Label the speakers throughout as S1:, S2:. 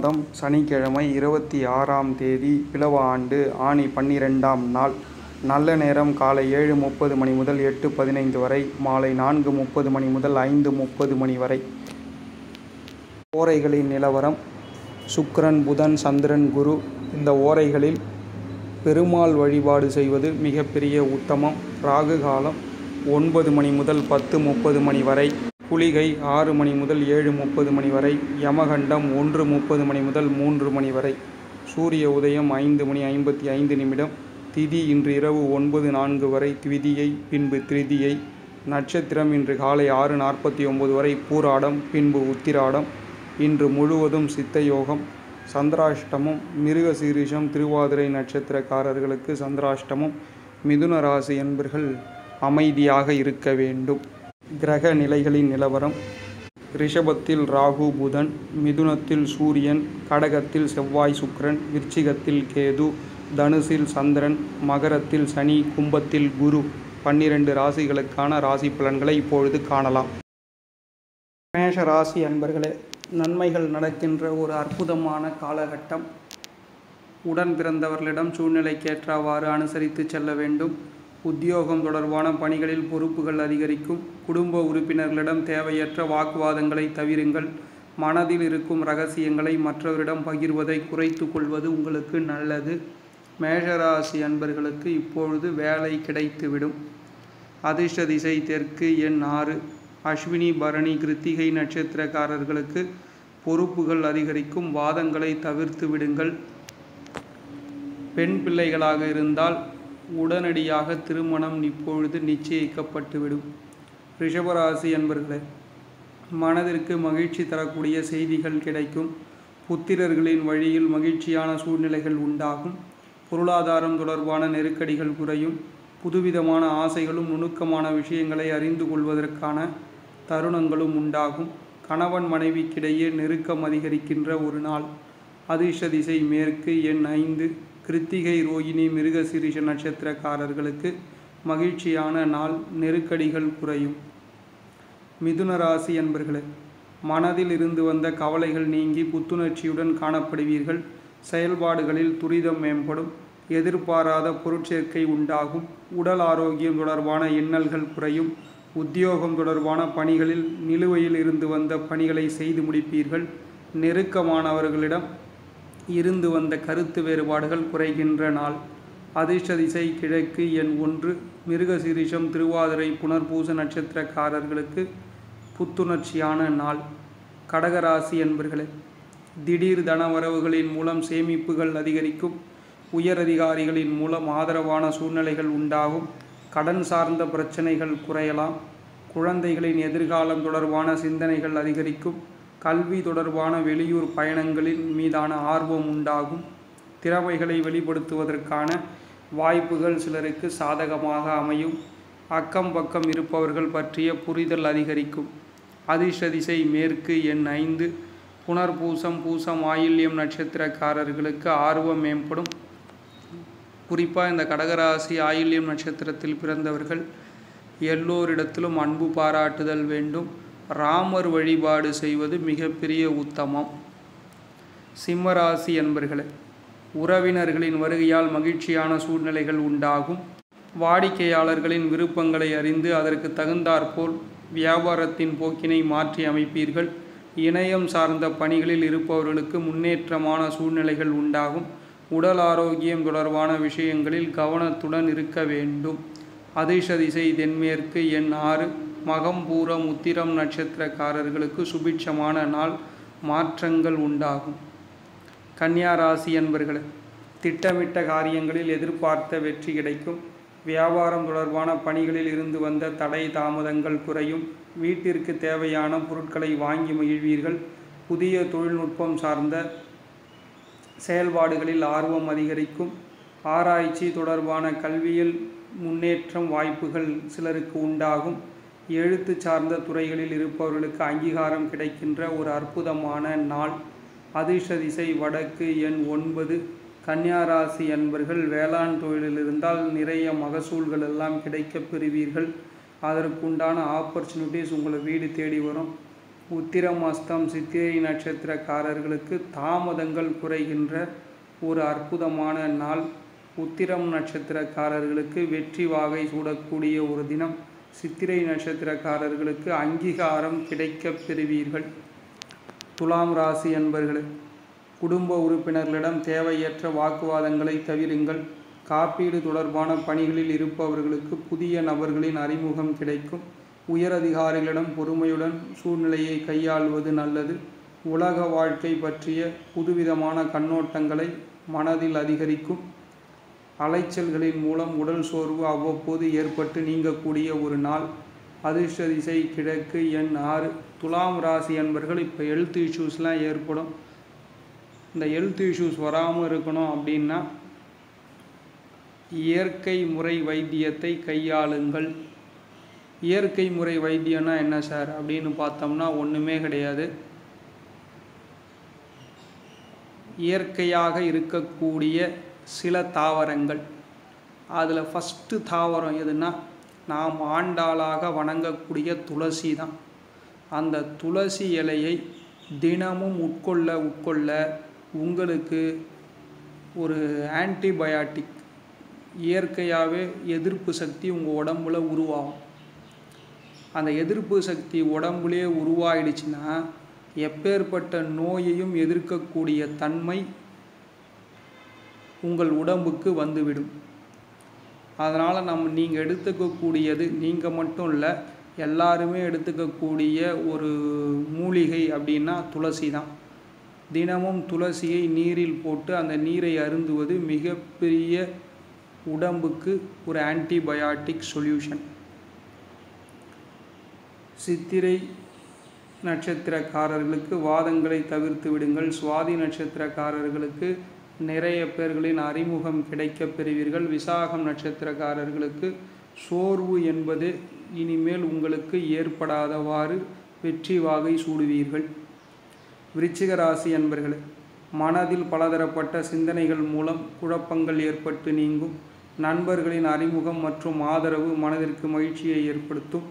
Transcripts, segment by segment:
S1: மாதம் சனிக்கிழமை இருபத்தி ஆறாம் தேதி பிளவ ஆண்டு ஆனி பன்னிரெண்டாம் நாள். நல்ல நேரம் காலை ஏழு முப்பது மணி முதல் எட்டு பதினைந்து வரை மாலை நான்கு முப்பது மணி முதல் ஐந்து முப்பது மணி வரை. ஓரைகளின் நிலவரம் சுக்கரன் புதன் சந்திரன் குரு இந்த ஓரைகளில் பெருமாள் வழிபாடு செய்வது மிகப்பெரிய உத்தமம். ராகு காலம் ஒன்பது மணி முதல் பத்து முப்பது மணி வரை. குளிகை ஆறு மணி முதல் ஏழு முப்பது மணி வரை யமகண்டம் ஒன்று முப்பது மணி முதல் மூன்று மணி வரை சூரிய உதயம் ஐந்து மணி ஐம்பத்தி ஐந்து நிமிடம் திதி இன்று இரவு ஒன்பது நான்கு வரை திவிதியை பின்பு திருதியை நட்சத்திரம் இன்று காலை ஆறு நாற்பத்தி ஒம்பது வரை பூராடம் பின்பு உத்திராடம் இன்று முழுவதும் சித்த யோகம் சந்திராஷ்டமம் மிருகசீரிஷம் திருவாதிரை நட்சத்திரக்காரர்களுக்கு சந்திராஷ்டமம் மிதுன ராசி என்பர்கள் அமைதியாக இருக்க வேண்டும். கிரக நிலைகளின் நிலவரம். ரிஷபத்தில் ராகு புதன் மிதுனத்தில் சூரியன் கடகத்தில் செவ்வாய் சுக்ரன் விருச்சிகத்தில் கேது தனுசில் சந்திரன் மகரத்தில் சனி கும்பத்தில் குரு. பன்னிரண்டு ராசிகளுக்கான ராசி பலன்களை இப்பொழுது காணலாம். மேஷ ராசி அன்பர்களே நன்மைகள் நடக்கின்ற ஒரு அற்புதமான காலகட்டம். உடன் பிறந்தவர்களிடம் சூழ்நிலைக்கேற்றவாறு அனுசரித்து செல்ல வேண்டும். உத்தியோகம் தொடர்பான பணிகளில் பொறுப்புகள் அதிகரிக்கும். குடும்ப உறுப்பினர்களிடம் தேவையற்ற வாக்குவாதங்களை தவிருங்கள். மனதில் இருக்கும் ரகசியங்களை மற்றவரிடம் பகிர்வதை குறைத்து கொள்வது உங்களுக்கு நல்லது. மேஷராசி அன்பர்களுக்கு இப்பொழுது வேலை கிடைத்துவிடும். அதிர்ஷ்ட திசை தெற்கு எண் ஆறு. அஸ்வினி பரணி கிருத்திகை நட்சத்திரக்காரர்களுக்கு பொறுப்புகள் அதிகரிக்கும். வாதங்களை தவிர்த்து விடுங்கள் பெண் பிள்ளைகளாக இருந்தால் உடனடியாக திருமணம் இப்பொழுது நிச்சயிக்கப்பட்டுவிடும். ரிஷபராசி என்பர்களே மனதிற்கு மகிழ்ச்சி தரக்கூடிய செய்திகள் கிடைக்கும். புத்திரர்களின் வழியில் மகிழ்ச்சியான சூழ்நிலைகள் உண்டாகும். பொருளாதாரம் தொடர்பான நெருக்கடிகள் குறையும். புதுவிதமான ஆசைகளும் நுணுக்கமான விஷயங்களை அறிந்து கொள்வதற்கான தருணங்களும் உண்டாகும். கணவன் மனைவிக்கிடையே நெருக்கம் அதிகரிக்கின்ற ஒரு நாள். அதிர்ஷ்ட திசை மேற்கு எண் ஐந்து. கிருத்திகை ரோகிணி மிருகசிரிஷ நட்சத்திரக்காரர்களுக்கு மகிழ்ச்சியான நாள் நெருக்கடிகள் குறையும். மிதுன ராசி என்பர்களே மனதில் இருந்து வந்த கவலைகள் நீங்கி புத்துணர்ச்சியுடன் காணப்படுவீர்கள். செயல்பாடுகளில் துரிதம் மேம்படும். எதிர்பாராத பொருட்சேர்க்கை உண்டாகும். உடல் ஆரோக்கியம் தொடர்பான எண்ணல்கள் குறையும். உத்தியோகம் தொடர்பான பணிகளில் நிலுவையில் இருந்து வந்த பணிகளை செய்து முடிப்பீர்கள். நெருக்கமானவர்களிடம் இருந்து வந்த கருத்து வேறுபாடுகள் குறைகின்ற நாள். அதிர்ஷ்ட திசை கிழக்கு எண் ஒன்று. மிருகசிரிஷம் திருவாதிரை புனர்பூச நட்சத்திரக்காரர்களுக்கு புத்துணர்ச்சியான நாள். கடகராசி என்பர்களே திடீர் தனவரவுகளின் மூலம் சேமிப்புகள் அதிகரிக்கும். உயரதிகாரிகளின் மூலம் ஆதரவான சூழ்நிலைகள் உண்டாகும். கடன் சார்ந்த பிரச்சனைகள் குறையலாம். குழந்தைகளின் எதிர்காலம் தொடர்பான சிந்தனைகள் அதிகரிக்கும். கல்வி தொடர்பான வெளியூர் பயணங்களின் மீதான ஆர்வம் உண்டாகும். திறமைகளை வெளிப்படுத்துவதற்கான வாய்ப்புகள் சிலருக்கு சாதகமாக அமையும். அக்கம் பக்கம் இருப்பவர்கள் பற்றிய புரிதல் அதிகரிக்கும். அதிர்ஷ்ட திசை மேற்கு எண் ஐந்து. புனர்பூசம் பூசம் ஆயில்யம் நட்சத்திரக்காரர்களுக்கு ஆர்வம் மேம்படும். குறிப்பாக இந்த கடகராசி ஆயில்யம் நட்சத்திரத்தில் பிறந்தவர்கள் எல்லோரிடத்திலும் அன்பு பாராட்டுதல் வேண்டும். ராமர் வழிபாடு செய்வது மிகப்பெரிய உத்தமம். சிம்மராசி என்பர்களே உறவினர்களின் வருகையால் மகிழ்ச்சியான சூழ்நிலைகள் உண்டாகும். வாடிக்கையாளர்களின் விருப்பங்களை அறிந்து அதற்கு தகுந்தாற்போல் வியாபாரத்தின் போக்கினை மாற்றி அமைப்பீர்கள். இணையம் சார்ந்த பணிகளில் இருப்பவர்களுக்கு முன்னேற்றமான சூழ்நிலைகள் உண்டாகும். உடல் ஆரோக்கியம் தொடர்பான விஷயங்களில் கவனத்துடன் இருக்க வேண்டும். அதிர்ஷ திசை தென்மேற்கு எண் ஆறு. மகம் பூரம் உத்திரம் நட்சத்திரக்காரர்களுக்கு சுபிட்சமான நாள் மாற்றங்கள் உண்டாகும். கன்னியா ராசி என்பர்களே திட்டமிட்ட காரியங்களில் எதிர்பார்த்த வெற்றி கிடைக்கும். வியாபாரம் தொடர்பான பணிகளில் இருந்து வந்த தடை தாமதங்கள் குறையும். வீட்டிற்கு தேவையான பொருட்களை வாங்கி மகிழ்வீர்கள். புதிய தொழில்நுட்பம் சார்ந்த செயல்பாடுகளில் ஆர்வம் அதிகரிக்கும். ஆராய்ச்சி தொடர்பான கல்வியில் முன்னேற்றம் வாய்ப்புகள் சிலருக்கு உண்டாகும். எழுத்து சார்ந்த துறைகளில் இருப்பவர்களுக்கு அங்கீகாரம் கிடைக்கின்ற ஒரு அற்புதமான நாள். அதிர்ஷ்ட திசை வடக்கு எண் ஒன்பது. கன்னியாராசி அன்பர்கள் வேளாண் தொழிலில் இருந்தால் நிறைய மகசூல்கள் எல்லாம் கிடைக்க பெறுவீர்கள். அதற்குண்டான ஆப்பர்ச்சுனிட்டிஸ் உங்களை வீடு தேடி வரும். உத்திரம் அஸ்தம் சித்திரை நட்சத்திரக்காரர்களுக்கு தாமதங்கள் குறைகின்ற ஒரு அற்புதமான நாள். உத்திரம் நட்சத்திரக்காரர்களுக்கு வெற்றி வாகை சூடக்கூடிய ஒரு தினம். சித்திரை நட்சத்திரக்காரர்களுக்கு அங்கீகாரம் கிடைக்கப் பெறுவீர்கள். துலாம் ராசி என்பர்களே குடும்ப உறுப்பினர்களிடம் தேவையற்ற வாக்குவாதங்களை தவிருங்கள். காப்பீடு தொடர்பான பணிகளில் இருப்பவர்களுக்கு புதிய நபர்களின் அறிமுகம் கிடைக்கும். உயரதிகாரிகளிடம் பொறுமையுடன் சூழ்நிலையை கையாள்வது நல்லது. உலக வாழ்க்கை பற்றிய புதுவிதமான கண்ணோட்டங்களை மனதில் அதிகரிக்கும். அலைச்சல்களின் மூலம் உடல் சோர்வு அவ்வப்போது ஏற்பட்டு நீங்கக்கூடிய ஒரு நாள். அதிர்ஷ்ட திசை கிழக்கு எண் ஆறு. துலாம் ராசி என்பர்கள் இப்போ ஹெல்த் இஷ்யூஸ்லாம் ஏற்படும். இந்த ஹெல்த் இஷ்யூஸ் வராமல் இருக்கணும் அப்படின்னா இயற்கை முறை வைத்தியத்தை கையாளுங்கள். இயற்கை முறை வைத்தியம்னா என்ன சார் அப்படின்னு பார்த்தோம்னா ஒன்றுமே கிடையாது. இயற்கையாக இருக்கக்கூடிய சில தாவரங்கள். அதில் ஃபஸ்ட்டு தாவரம் எதுனா நாம் ஆண்டாளாக வணங்கக்கூடிய துளசி தான் அந்த துளசி இலையை தினமும் உட்கொள்ள உட்கொள்ள உங்களுக்கு ஒரு ஆன்டிபயாட்டிக் இயற்கையாகவே எதிர்ப்பு சக்தி உங்கள் உடம்புல உருவாகும். அந்த எதிர்ப்பு சக்தி உடம்புலே உருவாயிடுச்சுன்னா எப்பேற்பட்ட நோயையும் எதிர்க்கக்கூடிய தன்மை உங்கள் உடம்புக்கு வந்துவிடும். அதனால் நம்ம நீங்கள் எடுத்துக்கக்கூடியது நீங்கள் மட்டும் இல்லை எல்லாருமே எடுத்துக்கக்கூடிய ஒரு மூலிகை அப்படின்னா துளசி தான் தினமும் துளசியை நீரில் போட்டு அந்த நீரை அருந்துவது மிகப்பெரிய உடம்புக்கு ஒரு ஆன்டிபயாட்டிக் சொல்யூஷன் சித்திரை நட்சத்திரக்காரர்களுக்கு வாதங்களை தவிர்த்து விடுங்கள். சுவாதி நட்சத்திரக்காரர்களுக்கு நிறைய பேர்களின் அறிமுகம் கிடைக்கப் பெறுவீர்கள். விசாகம் நட்சத்திரக்காரர்களுக்கு சோர்வு என்பது இனிமேல் உங்களுக்கு ஏற்படாதவாறு வெற்றி வாகை சூடுவீர்கள். விருச்சிக ராசி என்பர்களே மனதில் பலதரப்பட்ட சிந்தனைகள் மூலம் குழப்பங்கள் ஏற்பட்டு நீங்கும். நண்பர்களின் அறிமுகம் மற்றும் ஆதரவு மனதிற்கு மகிழ்ச்சியை ஏற்படுத்தும்.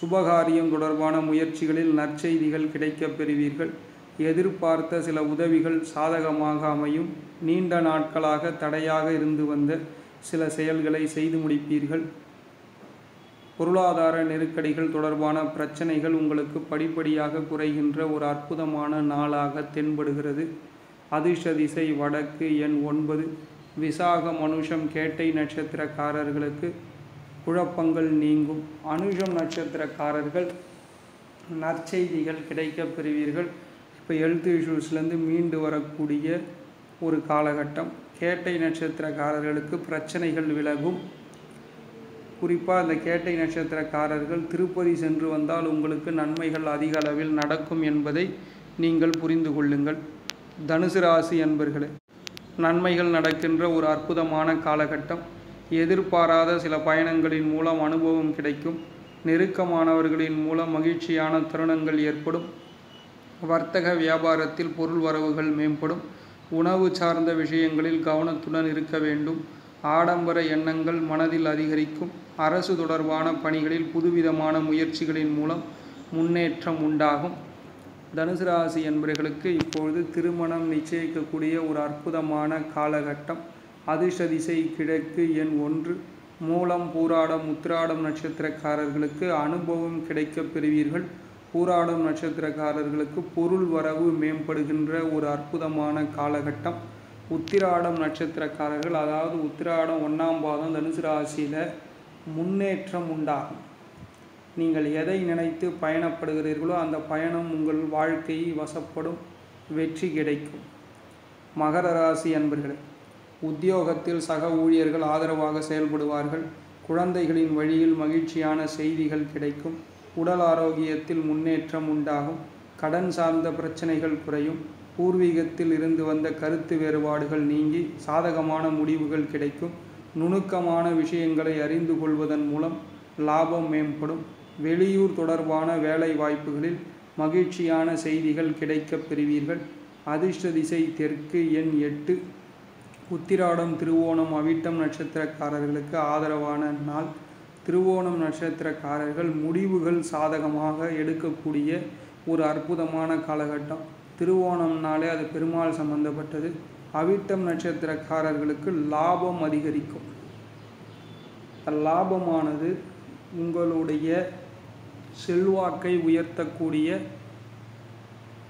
S1: சுபகாரியம் தொடர்பான முயற்சிகளில் நற்செய்திகள் கிடைக்கப் பெறுவீர்கள். எதிர்பார்த்த சில உதவிகள் சாதகமாக அமையும். நீண்ட நாட்களாக தடையாக இருந்து வந்த சில செயல்களை செய்து முடிப்பீர்கள். பொருளாதார நெருக்கடிகள் தொடர்பான பிரச்சனைகள் உங்களுக்கு படிப்படியாக குறைகின்ற ஒரு அற்புதமான நாளாக தென்படுகிறது. அதிர்ஷ்ட திசை வடக்கு எண் ஒன்பது. விசாக மனுஷம் கேட்டை நட்சத்திரக்காரர்களுக்கு குழப்பங்கள் நீங்கும். அனுஷம் நட்சத்திரக்காரர்கள் நற்செய்திகள் கிடைக்கப் பெறுவீர்கள். இப்போ ஹெல்த் இஷ்யூஸ்லேருந்து மீண்டு வரக்கூடிய ஒரு காலகட்டம். கேட்டை நட்சத்திரக்காரர்களுக்கு பிரச்சனைகள் விலகும். குறிப்பாக அந்த கேட்டை நட்சத்திரக்காரர்கள் திருப்பதி சென்று வந்தால் உங்களுக்கு நன்மைகள் அதிக அளவில் நடக்கும் என்பதை நீங்கள் புரிந்து கொள்ளுங்கள். தனுசு ராசி என்பர்களே நன்மைகள் நடக்கின்ற ஒரு அற்புதமான காலகட்டம். எதிர்பாராத சில பயணங்களின் மூலம் அனுபவம் கிடைக்கும். நெருக்கமானவர்களின் மூலம் மகிழ்ச்சியான தருணங்கள் ஏற்படும். வர்த்தக வியாபாரத்தில் பொருள் வரவுகள் மேம்படும். உணவு சார்ந்த விஷயங்களில் கவனத்துடன் இருக்க வேண்டும். ஆடம்பர எண்ணங்கள் மனதில் அதிகரிக்கும். அரசு தொடர்பான பணிகளில் புதுவிதமான முயற்சிகளின் மூலம் முன்னேற்றம் உண்டாகும். தனுசு ராசி என்பவர்களுக்கு இப்பொழுது திருமணம் நிச்சயிக்கக்கூடிய ஒரு அற்புதமான காலகட்டம். அதிர்ஷ்ட திசை கிழக்கு எண் ஒன்று. மூலம் பூராடம் உத்திராடம் நட்சத்திரக்காரர்களுக்கு அனுபவம் கிடைக்கப் பெறுவீர்கள். பூராடம் நட்சத்திரக்காரர்களுக்கு பொருள் வரவு மேம்படுகின்ற ஒரு அற்புதமான காலகட்டம். உத்திராடம் நட்சத்திரக்காரர்கள் அதாவது உத்திராடம் ஒன்றாம் பாதம் தனுசு ராசியில் முன்னேற்றம் உண்டாகும். நீங்கள் எதை நினைத்து பயணப்படுகிறீர்களோ அந்த பயணம் உங்கள் வாழ்க்கையை வசப்படும் வெற்றி கிடைக்கும். மகர ராசி அன்பர்களே உத்தியோகத்தில் சக ஊழியர்கள் ஆதரவாக செயல்படுவார்கள். குழந்தைகளின் வழியில் மகிழ்ச்சியான செய்திகள் கிடைக்கும். உடல் ஆரோக்கியத்தில் முன்னேற்றம் உண்டாகும். கடன் சார்ந்த பிரச்சனைகள் குறையும். பூர்வீகத்தில் இருந்து வந்த கருத்து வேறுபாடுகள் நீங்கி சாதகமான முடிவுகள் கிடைக்கும். நுணுக்கமான விஷயங்களை அறிந்து கொள்வதன் மூலம் லாபம் மேம்படும். வெளியூர் தொடர்பான வேலை வாய்ப்புகளில் மகிழ்ச்சியான செய்திகள் கிடைக்கப் பெறுவீர்கள். அதிர்ஷ்ட திசை தெற்கு எண் எட்டு. உத்திராடம் திருவோணம் அவிட்டம் நட்சத்திரக்காரர்களுக்கு ஆதரவான நாள். திருவோணம் நட்சத்திரக்காரர்கள் முடிவுகள் சாதகமாக எடுக்கக்கூடிய ஒரு அற்புதமான காலகட்டம். திருவோணம்னாலே அது பெருமாள் சம்பந்தப்பட்டது. அவிட்டம் நட்சத்திரக்காரர்களுக்கு லாபம் அதிகரிக்கும். லாபமானது உங்களுடைய செல்வாக்கை உயர்த்தக்கூடிய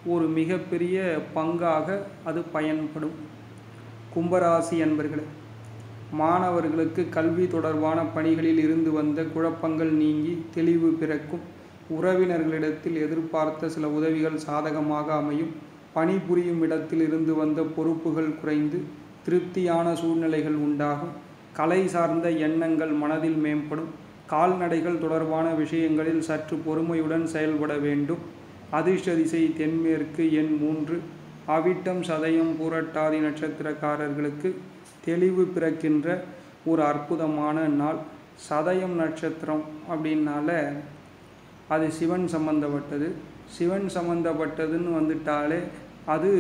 S1: ஒரு மிகப்பெரிய பங்காக அது பயன்படும். கும்பராசி என்பர்களே மாணவர்களுக்கு கல்வி தொடர்பான பணிகளில் இருந்து வந்த குழப்பங்கள் நீங்கி தெளிவு பிறக்கும். உறவினர்களிடத்தில் எதிர்பார்த்த சில உதவிகள் சாதகமாக அமையும். பணிபுரியும் இடத்தில் இருந்து வந்த பொறுப்புகள் குறைந்து திருப்தியான சூழ்நிலைகள் உண்டாகும். கலை சார்ந்த எண்ணங்கள் மனதில் மேம்படும். கால்நடைகள் தொடர்பான விஷயங்களில் சற்று பொறுமையுடன் செயல்பட வேண்டும். அதிர்ஷ்ட திசை தென்மேற்கு எண் மூன்று. அவிட்டம் சதயம் பூரட்டாதி நட்சத்திரக்காரர்களுக்கு தெளிவு பிறக்கின்ற ஒரு அற்புதமான நாள். சதயம் நட்சத்திரம் அப்படின்னால அது சிவன் சம்பந்தப்பட்டது. சிவன் சம்பந்தப்பட்டதுன்னு வந்துட்டாலே அது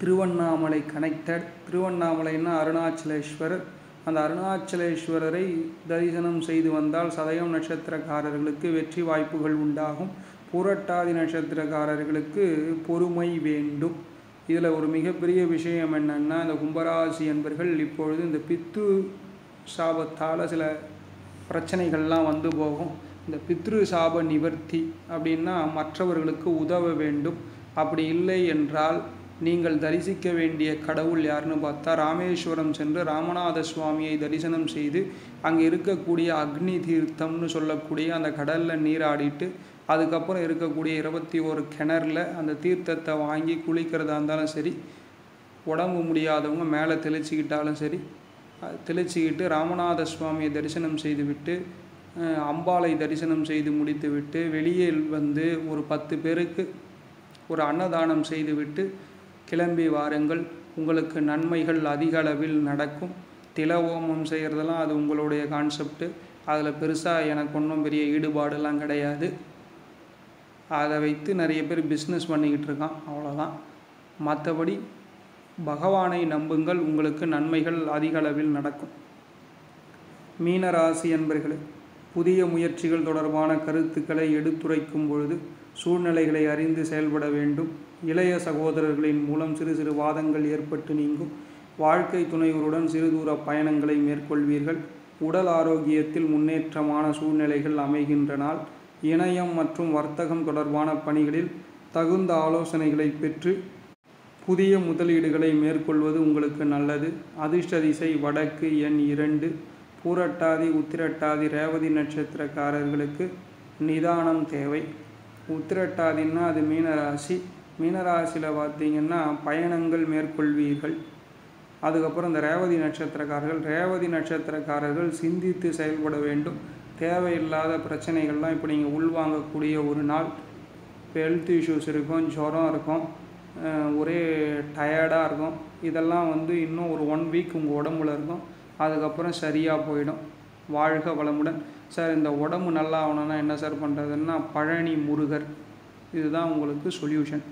S1: திருவண்ணாமலை கனெக்டட் திருவண்ணாமலைன்னா அருணாச்சலேஸ்வரர். அந்த அருணாச்சலேஸ்வரரை தரிசனம் செய்து வந்தால் சதயம் நட்சத்திரக்காரர்களுக்கு வெற்றி வாய்ப்புகள் உண்டாகும். புரட்டாதி நட்சத்திரக்காரர்களுக்கு பொறுமை வேண்டும். இதில் ஒரு மிகப்பெரிய விஷயம் என்னென்னா இந்த கும்பராசி என்பர்கள் இப்பொழுது இந்த பித்து சாபத்தால் சில பிரச்சனைகள்லாம் வந்து போகும். இந்த பித்ரு சாப நிவர்த்தி அப்படின்னா மற்றவர்களுக்கு உதவ வேண்டும். அப்படி இல்லை என்றால் நீங்கள் தரிசிக்க வேண்டிய கடவுள் யாருன்னு பார்த்தா ராமேஸ்வரம் சென்று ராமநாத சுவாமியை தரிசனம் செய்து அங்கே இருக்கக்கூடிய அக்னி தீர்த்தம்னு சொல்லக்கூடிய அந்த கடலில் நீராடிட்டு அதுக்கப்புறம் இருக்கக்கூடிய இருபத்தி ஒரு கிணறுல அந்த தீர்த்தத்தை வாங்கி குளிக்கிறதா இருந்தாலும் சரி உடம்பு முடியாதவங்க மேலே தெளிச்சிக்கிட்டாலும் சரி தெளிச்சிக்கிட்டு ராமநாத சுவாமியை தரிசனம் செய்துவிட்டு அம்பாளை தரிசனம் செய்து முடித்துவிட்டு வெளியே வந்து ஒரு பத்து பேருக்கு ஒரு அன்னதானம் செய்துவிட்டு கிளம்பி வாருங்கள். உங்களுக்கு நன்மைகள் அதிக அளவில் நடக்கும். தில ஓமம் செய்கிறதெல்லாம் அது உங்களுடைய கான்செப்ட்டு அதில் பெருசாக எனக்கு ஒன்றும் பெரிய ஈடுபாடெல்லாம் கிடையாது. அதை வைத்து நிறைய பேர் பிஸ்னஸ் பண்ணிக்கிட்டு இருக்கான். அவ்வளோதான் மற்றபடி பகவானை நம்புங்கள் உங்களுக்கு நன்மைகள் அதிக அளவில் நடக்கும். மீனராசி என்பர்களே புதிய முயற்சிகள் தொடர்பான கருத்துக்களை எடுத்துரைக்கும் பொழுது சூழ்நிலைகளை அறிந்து செயல்பட வேண்டும். இளைய சகோதரர்களின் மூலம் சிறு சிறு வாதங்கள் ஏற்பட்டு நீங்கும். வாழ்க்கை துணைவருடன் சிறு தூர பயணங்களை மேற்கொள்வீர்கள். உடல் ஆரோக்கியத்தில் முன்னேற்றமான சூழ்நிலைகள் அமைகின்றனால் இணையம் மற்றும் வர்த்தகம் தொடர்பான பணிகளில் தகுந்த ஆலோசனைகளை பெற்று புதிய முதலீடுகளை மேற்கொள்வது உங்களுக்கு நல்லது. அதிர்ஷ்ட திசை வடக்கு எண் இரண்டு. பூரட்டாதி உத்திரட்டாதி ரேவதி நட்சத்திரக்காரர்களுக்கு நிதானம் தேவை. உத்திரட்டாதின்னா அது மீனராசி. மீனராசியில் பார்த்தீங்கன்னா பயணங்கள் மேற்கொள்வீர்கள். அதுக்கப்புறம் இந்த ரேவதி நட்சத்திரக்காரர்கள். ரேவதி நட்சத்திரக்காரர்கள் சிந்தித்து செயல்பட வேண்டும். தேவையில்லாத பிரச்சனைகள்லாம் இப்போ நீங்கள் உள்வாங்கக்கூடிய ஒரு நாள். இப்போ ஹெல்த் இஷ்யூஸ் இருக்கும் ஜுரம் இருக்கும் ஒரே டயர்டாக இருக்கும். இதெல்லாம் வந்து இன்னும் ஒரு ஒன் வீக் உங்கள் உடம்புல இருக்கும். அதுக்கப்புறம் சரியாக போயிடும். வாழ்க வளமுடன். சார் இந்த உடம்பு நல்லா ஆகணும்னா என்ன சார் பண்ணுறதுன்னா பழனி முருகர். இதுதான் உங்களுக்கு சொல்யூஷன்